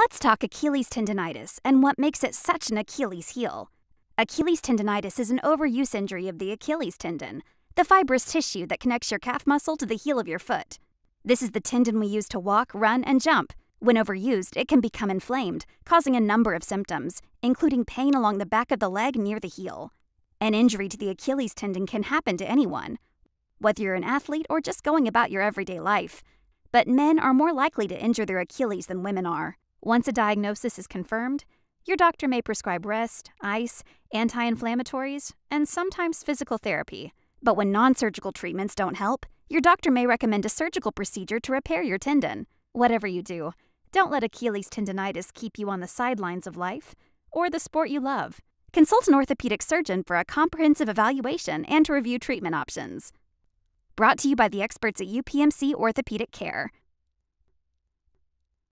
Let's talk Achilles tendonitis and what makes it such an Achilles heel. Achilles tendonitis is an overuse injury of the Achilles tendon, the fibrous tissue that connects your calf muscle to the heel of your foot. This is the tendon we use to walk, run, and jump. When overused, it can become inflamed, causing a number of symptoms, including pain along the back of the leg near the heel. An injury to the Achilles tendon can happen to anyone, whether you're an athlete or just going about your everyday life. But men are more likely to injure their Achilles than women are. Once a diagnosis is confirmed, your doctor may prescribe rest, ice, anti inflammatories, and sometimes physical therapy. But when non surgical treatments don't help, your doctor may recommend a surgical procedure to repair your tendon. Whatever you do, don't let Achilles tendonitis keep you on the sidelines of life or the sport you love. Consult an orthopedic surgeon for a comprehensive evaluation and to review treatment options. Brought to you by the experts at UPMC Orthopedic Care.